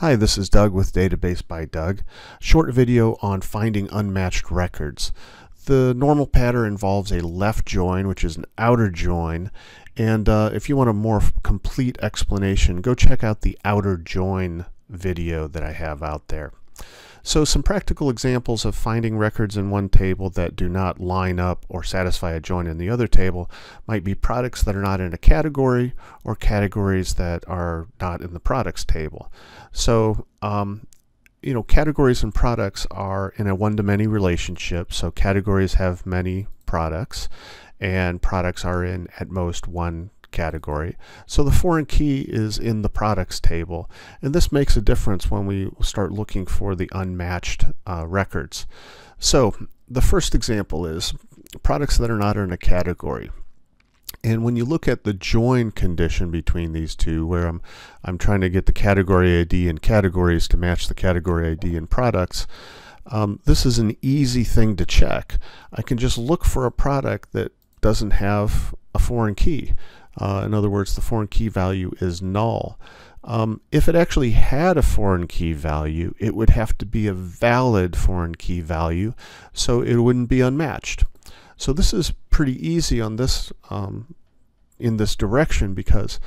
Hi, this is Doug with Database by Doug. Short video on finding unmatched records. The normal pattern involves a left join, which is an outer join. And uh, if you want a more complete explanation, go check out the outer join video that I have out there. So some practical examples of finding records in one table that do not line up or satisfy a join in the other table might be products that are not in a category or categories that are not in the products table. So um, you know, categories and products are in a one-to-many relationship. So categories have many products and products are in at most one category. So the foreign key is in the products table, and this makes a difference when we start looking for the unmatched uh, records. So the first example is products that are not in a category. And when you look at the join condition between these two, where I'm, I'm trying to get the category ID and categories to match the category ID in products, um, this is an easy thing to check. I can just look for a product that doesn't have a foreign key. Uh, in other words, the foreign key value is null. Um, if it actually had a foreign key value, it would have to be a valid foreign key value, so it wouldn't be unmatched. So this is pretty easy on this um, in this direction because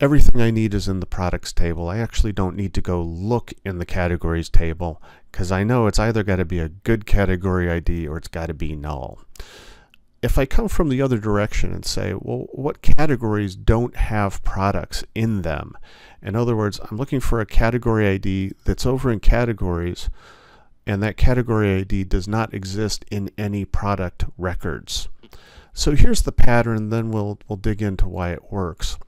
everything I need is in the products table. I actually don't need to go look in the categories table because I know it's either got to be a good category ID or it's got to be null if I come from the other direction and say, well, what categories don't have products in them? In other words, I'm looking for a category ID that's over in categories, and that category ID does not exist in any product records. So here's the pattern, then we'll, we'll dig into why it works.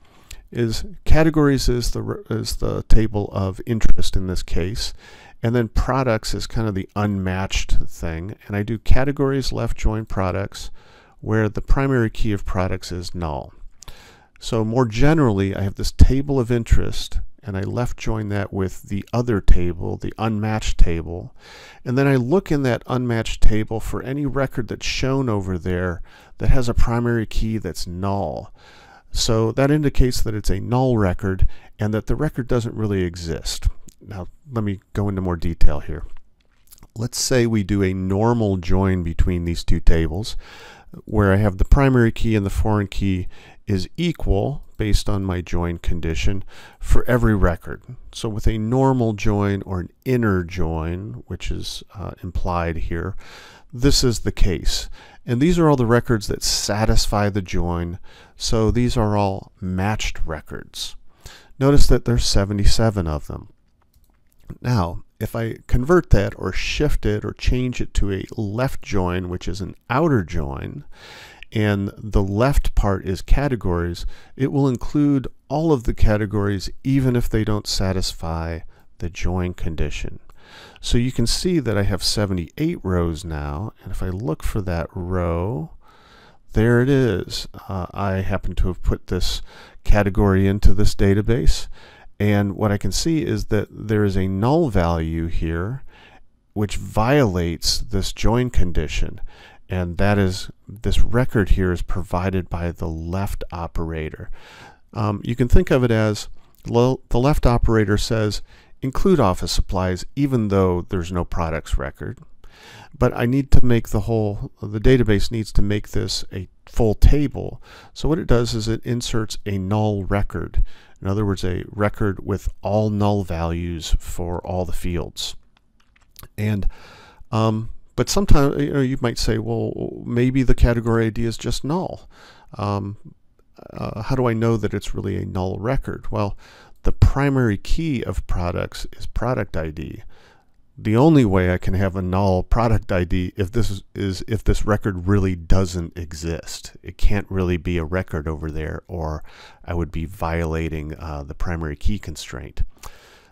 Is categories is the, is the table of interest in this case, and then products is kind of the unmatched thing. And I do categories left join products, where the primary key of products is null. So more generally, I have this table of interest and I left join that with the other table, the unmatched table. And then I look in that unmatched table for any record that's shown over there that has a primary key that's null. So that indicates that it's a null record and that the record doesn't really exist. Now let me go into more detail here. Let's say we do a normal join between these two tables where I have the primary key and the foreign key is equal based on my join condition for every record. So with a normal join or an inner join, which is uh, implied here, this is the case. And these are all the records that satisfy the join, so these are all matched records. Notice that there's 77 of them. Now, if I convert that or shift it or change it to a left join, which is an outer join, and the left part is categories, it will include all of the categories even if they don't satisfy the join condition. So you can see that I have 78 rows now, and if I look for that row, there it is. Uh, I happen to have put this category into this database, and what I can see is that there is a null value here which violates this join condition. And that is, this record here is provided by the left operator. Um, you can think of it as the left operator says include office supplies even though there's no products record. But I need to make the whole, the database needs to make this a full table. So what it does is it inserts a null record. In other words, a record with all null values for all the fields. And um, but sometimes you know you might say, well, maybe the category ID is just null. Um, uh, how do I know that it's really a null record? Well, the primary key of products is product ID the only way I can have a null product ID if this is, if this record really doesn't exist. It can't really be a record over there or I would be violating uh, the primary key constraint.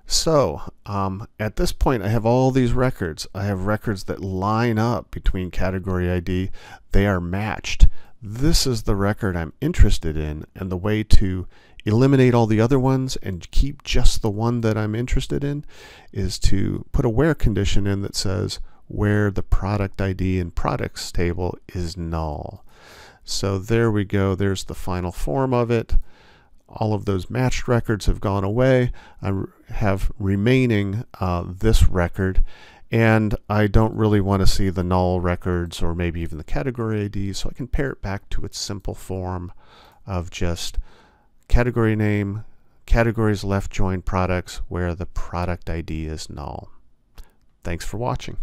So um, at this point I have all these records. I have records that line up between category ID. They are matched. This is the record I'm interested in and the way to eliminate all the other ones and keep just the one that I'm interested in is to put a where condition in that says where the product ID in products table is null. So there we go. There's the final form of it. all of those matched records have gone away. I have remaining uh, this record and I don't really want to see the null records or maybe even the category ID so I can pare it back to its simple form of just category name, categories left join products where the product ID is null. Thanks for watching.